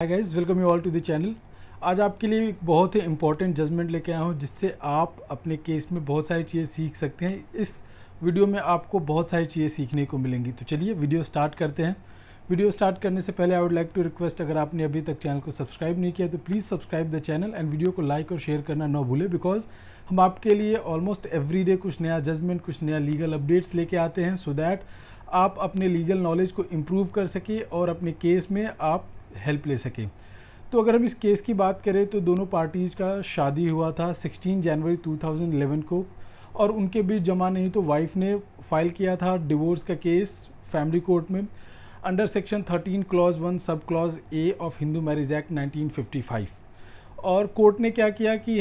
Hi guys welcome you all to the channel आज आपके लिए एक बहुत ही इंपॉर्टेंट जजमेंट लेके आया हूँ, जिससे आप अपने केस में बहुत सारी चीज़ें सीख सकते हैं। इस वीडियो में आपको बहुत सारी चीज़ें सीखने को मिलेंगी। तो चलिए वीडियो स्टार्ट करते हैं। वीडियो स्टार्ट करने से पहले I would like to request अगर आपने अभी तक चैनल को सब्सक्राइब नहीं किया तो please subscribe the channel and video को लाइक और शेयर करना ना भूलें बिकॉज़ हम आपके लिए ऑलमोस्ट एवरी डे कुछ नया जजमेंट कुछ नया लीगल अपडेट्स लेके आते हैं सो so दैट आप अपने लीगल नॉलेज को इम्प्रूव कर सके और अपने केस में आप हेल्प ले सकें। तो अगर हम इस केस की बात करें तो दोनों पार्टीज़ का शादी हुआ था 16 जनवरी 2011 को, और उनके बीच जमा नहीं तो वाइफ ने फ़ाइल किया था डिवोर्स का केस फैमिली कोर्ट में under section 13 clause one sub clause A of Hindu marriage act 1955 और कोर्ट ने क्या किया कि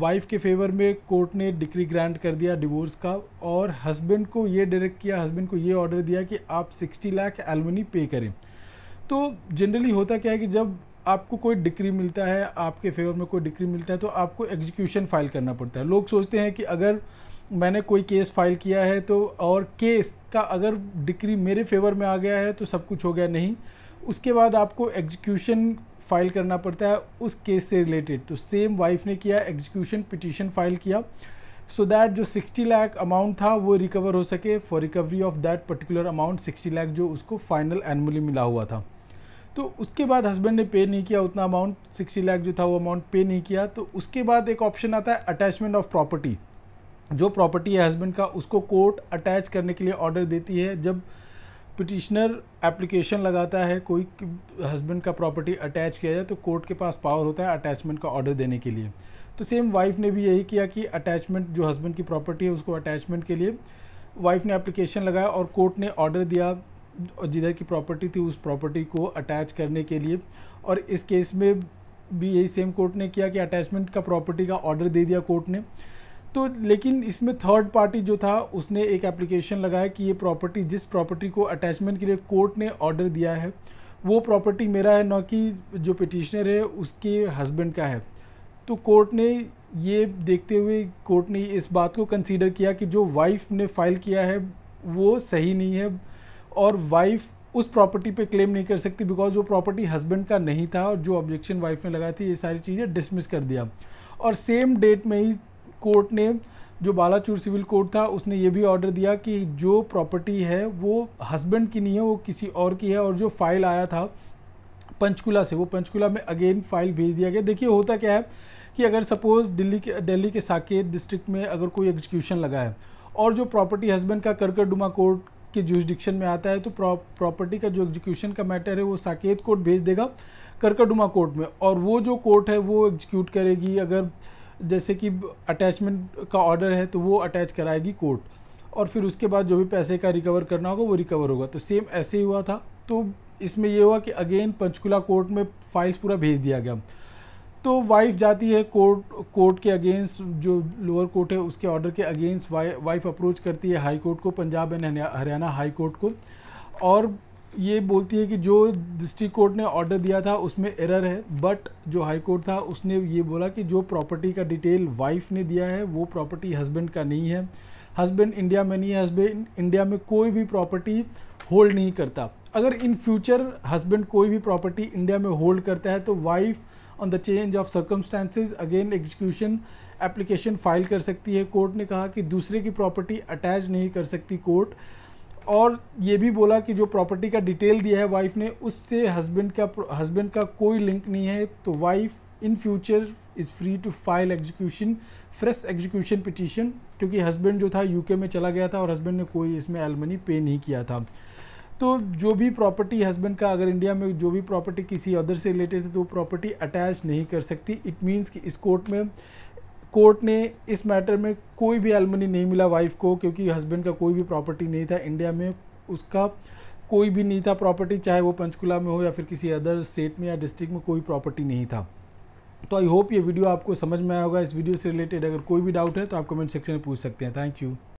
वाइफ के फेवर में कोर्ट ने डिक्री ग्रांट कर दिया डिवोर्स का, और हस्बैंड को ये डायरेक्ट किया हस्बैंड को ये ऑर्डर दिया कि आप 60 लाख एलमनी पे करें। तो जनरली होता क्या है कि जब आपको कोई डिक्री मिलता है, आपके फेवर में कोई डिक्री मिलता है तो आपको एग्जीक्यूशन फ़ाइल करना पड़ता है। लोग सोचते हैं कि अगर मैंने कोई केस फ़ाइल किया है तो और केस का अगर डिक्री मेरे फेवर में आ गया है तो सब कुछ हो गया, नहीं। उसके बाद आपको एग्जीक्यूशन फ़ाइल करना पड़ता है उस केस से रिलेटेड तो सेम वाइफ ने किया एग्जीक्यूशन पिटिशन फ़ाइल किया सो so दैट जो 60 लाख अमाउंट था, वो रिकवर हो सके। For recovery of that particular amount 60 lakh जो उसको फाइनल एनुअली मिला हुआ था। तो उसके बाद हस्बैंड ने पे नहीं किया उतना अमाउंट सिक्सटी लाख जो था वो अमाउंट पे नहीं किया। तो उसके बाद एक ऑप्शन आता है अटैचमेंट ऑफ़ प्रॉपर्टी जो प्रॉपर्टी है हस्बैंड का, उसको कोर्ट अटैच करने के लिए ऑर्डर देती है। जब पिटिशनर एप्लीकेशन लगाता है, कोई हस्बैंड का प्रॉपर्टी अटैच किया जाए तो कोर्ट के पास पावर होता है अटैचमेंट का ऑर्डर देने के लिए। तो सेम वाइफ ने भी यही किया कि अटैचमेंट जो हस्बैंड की प्रॉपर्टी है, उसको अटैचमेंट के लिए वाइफ ने एप्लीकेशन लगाया और कोर्ट ने ऑर्डर दिया। जिधर की प्रॉपर्टी थी, उस प्रॉपर्टी को अटैच करने के लिए। और इस केस में भी यही सेम कोर्ट ने किया कि अटैचमेंट का प्रॉपर्टी का ऑर्डर दे दिया कोर्ट ने। तो लेकिन इसमें थर्ड पार्टी जो था, उसने एक एप्लीकेशन लगाया कि ये प्रॉपर्टी जिस प्रॉपर्टी को अटैचमेंट के लिए कोर्ट ने ऑर्डर दिया है, वो प्रॉपर्टी मेरा है, न कि जो पिटिशनर है, उसके हस्बैंड का है। तो कोर्ट ने ये देखते हुए कोर्ट ने इस बात को कंसीडर किया कि जो वाइफ ने फ़ाइल किया है, वो सही नहीं है। और वाइफ उस प्रॉपर्टी पे क्लेम नहीं कर सकती बिकॉज़ वो प्रॉपर्टी हस्बैंड का नहीं था और जो ऑब्जेक्शन वाइफ ने लगाई थी, ये सारी चीज़ें डिसमिस कर दिया। और सेम डेट में ही कोर्ट ने, जो बालाचूर सिविल कोर्ट था, उसने ये भी ऑर्डर दिया कि जो प्रॉपर्टी है, वो हस्बैंड की नहीं है, वो किसी और की है और जो फ़ाइल आया था, पंचकुला से, वो पंचकुला में अगेन फ़ाइल भेज दिया गया। देखिए, होता क्या है कि अगर सपोज़ दिल्ली के दिल्ली के साकेत डिस्ट्रिक्ट में अगर कोई एग्जीक्यूशन लगा है और जो प्रॉपर्टी हस्बैंड का करकरडुमा कोर्ट के जुरिस्डिक्शन में आता है तो प्रॉपर्टी का जो एग्जीक्यूशन का मैटर है, वो साकेत कोर्ट भेज देगा करकरडुमा कोर्ट में। और वो जो कोर्ट है, वो एग्जीक्यूट करेगी, अगर जैसे कि अटैचमेंट का ऑर्डर है तो वो अटैच कराएगी कोर्ट और फिर उसके बाद जो भी पैसे का रिकवर करना होगा, वो रिकवर होगा। तो सेम ऐसे ही हुआ था। तो इसमें ये हुआ कि अगेन पंचकुला कोर्ट में फाइल्स पूरा भेज दिया गया। तो वाइफ जाती है कोर्ट कोर्ट के अगेंस्ट जो लोअर कोर्ट है उसके ऑर्डर के अगेंस्ट वाइ, वाइफ अप्रोच करती है हाई कोर्ट को Punjab and Haryana high court को। और ये बोलती है कि जो डिस्ट्रिक्ट कोर्ट ने ऑर्डर दिया था उसमें एरर है बट जो हाई कोर्ट था उसने ये बोला कि जो प्रॉपर्टी का डिटेल वाइफ ने दिया है वो प्रॉपर्टी हस्बैंड का नहीं है। हस्बैंड इंडिया में नहीं है हस्बैंड इंडिया में कोई भी प्रॉपर्टी होल्ड नहीं करता। अगर इन फ्यूचर हस्बैंड कोई भी प्रॉपर्टी इंडिया में होल्ड करता है तो wife on the change of circumstances again execution application file कर सकती है। कोर्ट ने कहा कि दूसरे की प्रॉपर्टी अटैच नहीं कर सकती कोर्ट और ये भी बोला कि जो प्रॉपर्टी का डिटेल दिया है वाइफ ने, उससे हस्बैंड का हस्बैंड का कोई लिंक नहीं है। तो wife in future is free to file execution fresh execution petition क्योंकि हस्बैंड जो था यूके में चला गया था और हस्बैंड ने कोई इसमें एलमनी पे नहीं किया था। तो जो भी प्रॉपर्टी हस्बैंड का अगर इंडिया में जो भी प्रॉपर्टी किसी अदर से रिलेटेड है तो वो प्रॉपर्टी अटैच नहीं कर सकती। इट मीन्स कि इस कोर्ट में कोर्ट ने इस मैटर में कोई भी एलमनी नहीं मिला वाइफ को, क्योंकि हस्बैंड का कोई भी प्रॉपर्टी नहीं था इंडिया में। उसका कोई भी नहीं था प्रॉपर्टी चाहे वो पंचकुला में हो या फिर किसी अदर स्टेट में या डिस्ट्रिक्ट में कोई प्रॉपर्टी नहीं था। तो आई होप ये वीडियो आपको समझ में आया होगा। इस वीडियो से रिलेटेड अगर कोई भी डाउट है तो आप कमेंट सेक्शन में पूछ सकते हैं। Thank you